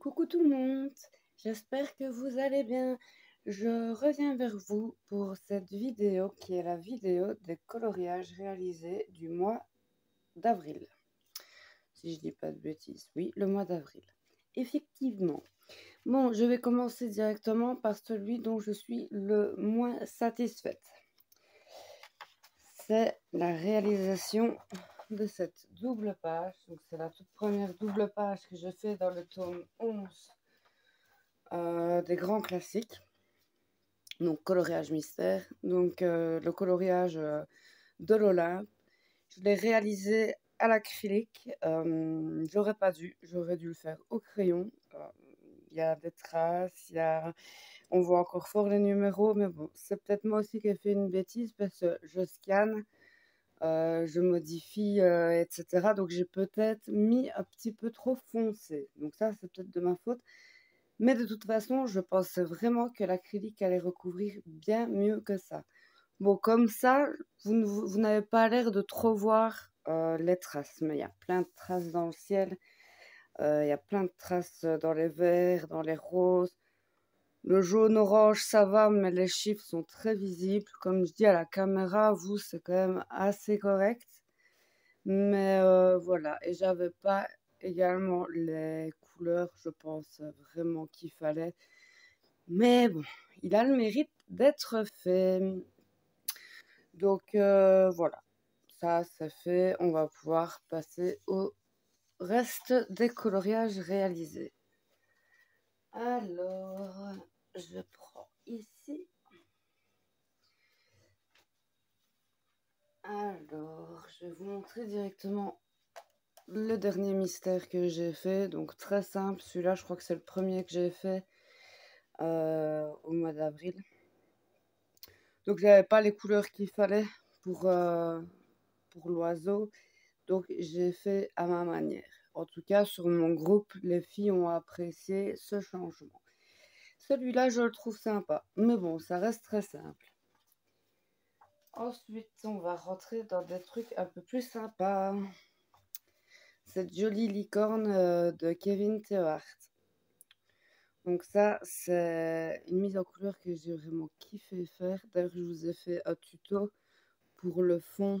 Coucou tout le monde, j'espère que vous allez bien. Je reviens vers vous pour cette vidéo qui est la vidéo des coloriages réalisés du mois d'avril. Si je dis pas de bêtises, oui, le mois d'avril. Effectivement. Bon, je vais commencer directement par celui dont je suis le moins satisfaite. C'est la réalisation de cette double page. Donc c'est la toute première double page que je fais dans le tome 11 euh, des grands classiques. Donc coloriage mystère. Donc euh, le coloriage euh, de l'Olympe. Je l'ai réalisé à l'acrylique. j'aurais pas dû. J'aurais dû le faire au crayon. Il y a des traces, y a... On voit encore fort les numéros, mais bon, c'est peut-être moi aussi qui ai fait une bêtise parce que je scanne euh, je modifie, euh, etc. Donc j'ai peut-être mis un petit peu trop foncé. Donc ça, c'est peut-être de ma faute. Mais de toute façon, je pensais vraiment que l'acrylique allait recouvrir bien mieux que ça. Bon, comme ça, vous, n'avez pas l'air de trop voir euh, les traces. Mais il y a plein de traces dans le ciel. Il y a plein de traces dans les verts, dans les roses. Le jaune-orange, ça va, mais les chiffres sont très visibles. Comme je dis à la caméra, vous, c'est quand même assez correct. Mais euh, voilà, et j'avais pas également les couleurs, je pense vraiment qu'il fallait. Mais bon, il a le mérite d'être fait. Donc euh, voilà, ça c'est fait. On va pouvoir passer au reste des coloriages réalisés. Alors, je prends ici. Alors, je vais vous montrer directement le dernier mystère que j'ai fait. Donc, très simple. Celui-là, je crois que c'est le premier que j'ai fait euh, au mois d'avril. Donc, j'avais pas les couleurs qu'il fallait euh, pour l'oiseau. Donc, j'ai fait à ma manière. En tout cas, sur mon groupe, les filles ont apprécié ce changement. Celui-là, je le trouve sympa. Mais bon, ça reste très simple. Ensuite, on va rentrer dans des trucs un peu plus sympas. Cette jolie licorne euh, de Kevin Théohart. Donc ça, c'est une mise en couleur que j'ai vraiment kiffé faire. D'ailleurs, je vous ai fait un tuto pour le fond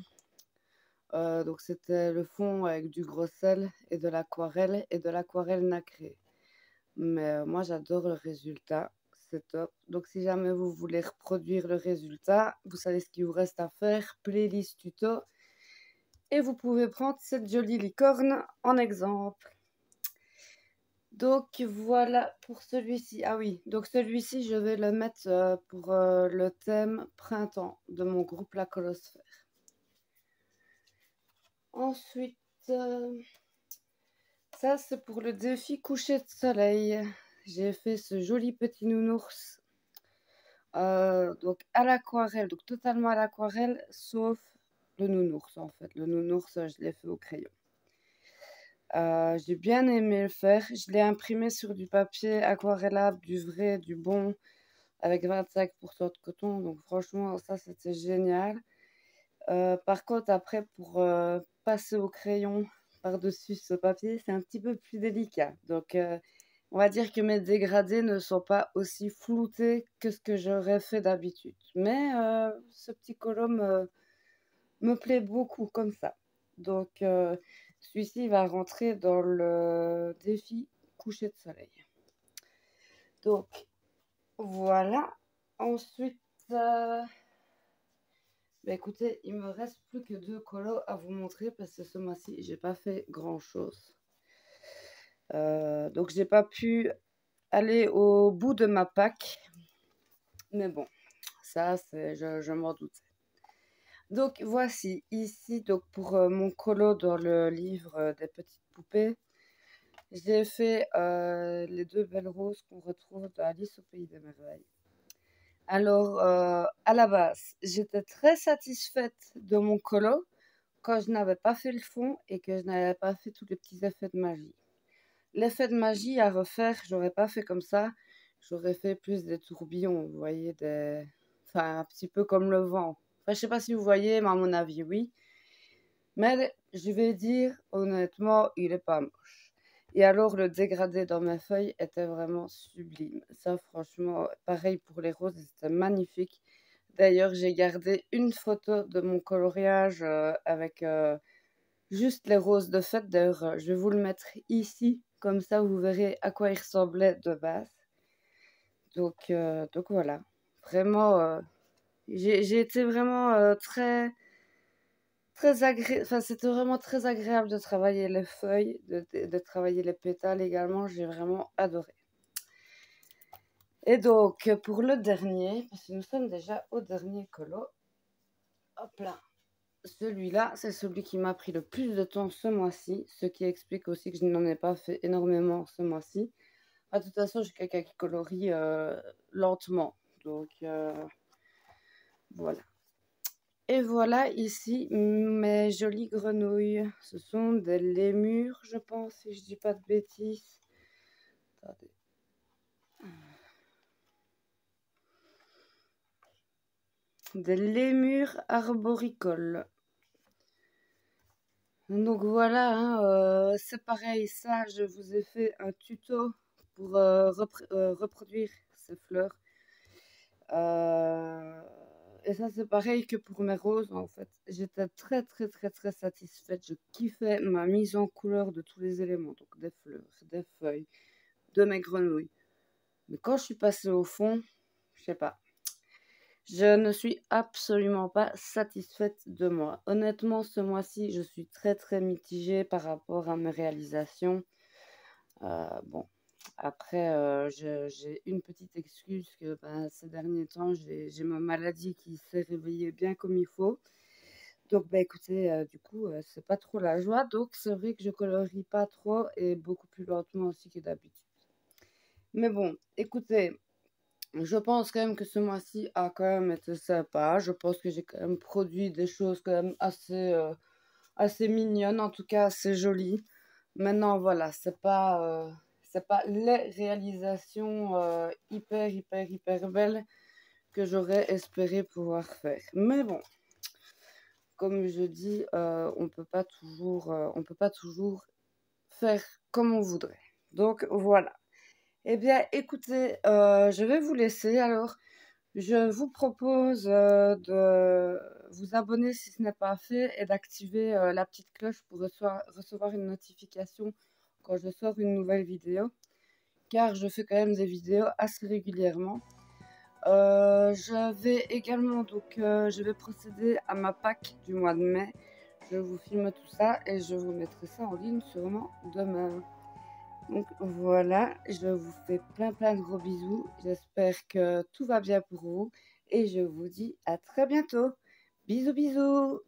euh, donc c'était le fond avec du gros sel et de l'aquarelle et de l'aquarelle nacrée. Mais euh, moi j'adore le résultat, c'est top. Donc si jamais vous voulez reproduire le résultat, vous savez ce qu'il vous reste à faire, playlist tuto. Et vous pouvez prendre cette jolie licorne en exemple. Donc voilà pour celui-ci. Ah oui, donc celui-ci je vais le mettre euh, pour le thème printemps de mon groupe La Colosphère. Ensuite, euh, ça c'est pour le défi coucher de soleil. J'ai fait ce joli petit nounours. Euh, donc à l'aquarelle, donc totalement à l'aquarelle, sauf le nounours en fait. Le nounours, je l'ai fait au crayon. Euh, j'ai bien aimé le faire. Je l'ai imprimé sur du papier aquarellable, du vrai, du bon, avec 25% de coton. Donc franchement, ça c'était génial. par contre, après, pour passer au crayon par-dessus ce papier, c'est un petit peu plus délicat. Donc, euh, on va dire que mes dégradés ne sont pas aussi floutés que ce que j'aurais fait d'habitude. Mais euh, ce petit colombe me, plaît beaucoup comme ça. Donc, euh, celui-ci va rentrer dans le défi coucher de soleil. Donc, voilà. Ensuite... Bah écoutez, il me reste plus que deux colos à vous montrer parce que ce mois-ci, j'ai pas fait grand-chose. Euh, donc j'ai pas pu aller au bout de ma pack. Mais bon, ça, c'est, je, m'en doutais. Donc voici, ici, donc pour euh, mon colo dans le livre euh, des petites poupées, j'ai fait les deux belles roses qu'on retrouve dans Alice au Pays des Merveilles. Alors, euh, à la base, j'étais très satisfaite de mon colo quand je n'avais pas fait le fond et que je n'avais pas fait tous les petits effets de magie. L'effet de magie à refaire, j'aurais pas fait comme ça. J'aurais fait plus des tourbillons, vous voyez, des... enfin, un petit peu comme le vent. Enfin, je sais pas si vous voyez, mais à mon avis, oui. Mais je vais dire, honnêtement, il est pas moche. Et alors, le dégradé dans ma feuille était vraiment sublime. Ça, franchement, pareil pour les roses, c'était magnifique. D'ailleurs, j'ai gardé une photo de mon coloriage euh, avec euh, juste les roses de fête. D'ailleurs, euh, je vais vous le mettre ici. Comme ça, vous verrez à quoi il ressemblait de base. Donc, donc voilà. Vraiment, j'ai été vraiment très très agréable. Enfin, c'était vraiment très agréable de travailler les feuilles, de, travailler les pétales également. J'ai vraiment adoré. Et donc, pour le dernier, parce que nous sommes déjà au dernier colo. Hop là. Celui-là, c'est celui qui m'a pris le plus de temps ce mois-ci, ce qui explique aussi que je n'en ai pas fait énormément ce mois-ci. De toute façon, j'ai quelqu'un qui colorie euh, lentement. Donc, euh, voilà. Et voilà ici mes jolies grenouilles. Ce sont des lémures, je pense, si je dis pas de bêtises. Des lémures arboricoles. Donc voilà, hein, euh, c'est pareil, ça, je vous ai fait un tuto pour euh, euh, reproduire ces fleurs. Et ça, c'est pareil que pour mes roses, en fait. J'étais très, très, très, très satisfaite. Je kiffais ma mise en couleur de tous les éléments. Donc, des fleurs, des feuilles, de mes grenouilles. Mais quand je suis passée au fond, je sais pas. Je ne suis absolument pas satisfaite de moi. Honnêtement, ce mois-ci, je suis très, très mitigée par rapport à mes réalisations. Euh, bon, après, euh, j'ai une petite excuse que ben, ces derniers temps, j'ai ma maladie qui s'est réveillée bien comme il faut. Donc, bah, écoutez, euh, du coup, euh, c'est pas trop la joie. Donc, c'est vrai que je colorie pas trop et beaucoup plus lentement aussi que d'habitude. Mais bon, écoutez, je pense quand même que ce mois-ci a quand même été sympa. Je pense que j'ai quand même produit des choses quand même assez, assez mignonnes, en tout cas assez jolies. Maintenant, voilà, c'est pas c'est pas les réalisations euh, hyper, hyper, hyper belles que j'aurais espéré pouvoir faire. Mais bon, comme je dis, euh, on peut pas toujours, euh, on peut pas toujours faire comme on voudrait. Donc voilà. Eh bien, écoutez, je vais vous laisser. Alors, je vous propose de vous abonner si ce n'est pas fait et d'activer la petite cloche pour recevoir une notification quand je sors une nouvelle vidéo, car je fais quand même des vidéos assez régulièrement. Euh, je vais également, donc, euh, je vais procéder à ma pack du mois de mai. Je vous filme tout ça et je vous mettrai ça en ligne sûrement demain. Donc voilà, je vous fais plein plein de gros bisous. J'espère que tout va bien pour vous et je vous dis à très bientôt. Bisous bisous